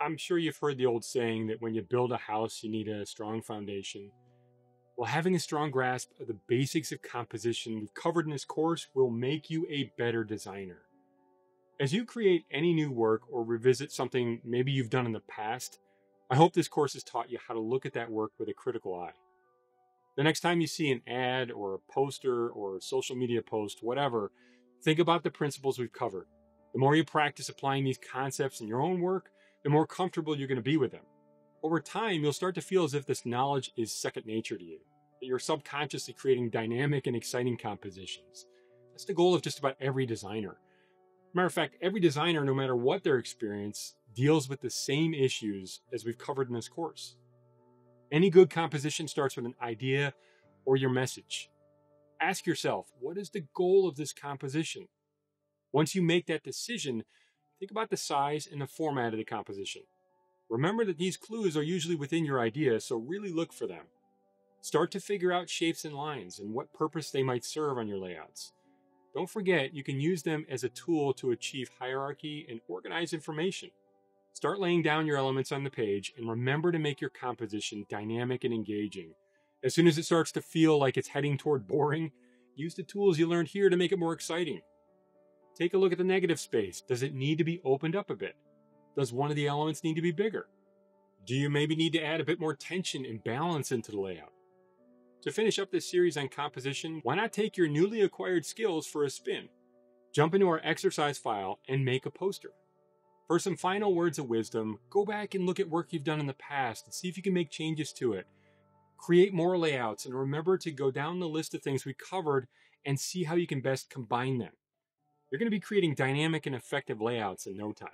I'm sure you've heard the old saying that when you build a house, you need a strong foundation. Well, having a strong grasp of the basics of composition we've covered in this course will make you a better designer. As you create any new work or revisit something maybe you've done in the past, I hope this course has taught you how to look at that work with a critical eye. The next time you see an ad or a poster or a social media post, whatever, think about the principles we've covered. The more you practice applying these concepts in your own work, the more comfortable you're going to be with them. Over time, you'll start to feel as if this knowledge is second nature to you, that you're subconsciously creating dynamic and exciting compositions. That's the goal of just about every designer. Matter of fact, every designer, no matter what their experience, deals with the same issues as we've covered in this course. Any good composition starts with an idea or your message. Ask yourself, what is the goal of this composition? Once you make that decision, think about the size and the format of the composition. Remember that these clues are usually within your idea, so really look for them. Start to figure out shapes and lines and what purpose they might serve on your layouts. Don't forget, you can use them as a tool to achieve hierarchy and organize information. Start laying down your elements on the page and remember to make your composition dynamic and engaging. As soon as it starts to feel like it's heading toward boring, use the tools you learned here to make it more exciting. Take a look at the negative space. Does it need to be opened up a bit? Does one of the elements need to be bigger? Do you maybe need to add a bit more tension and balance into the layout? To finish up this series on composition, why not take your newly acquired skills for a spin? Jump into our exercise file and make a poster. For some final words of wisdom, go back and look at work you've done in the past and see if you can make changes to it. Create more layouts and remember to go down the list of things we covered and see how you can best combine them. You're going to be creating dynamic and effective layouts in no time.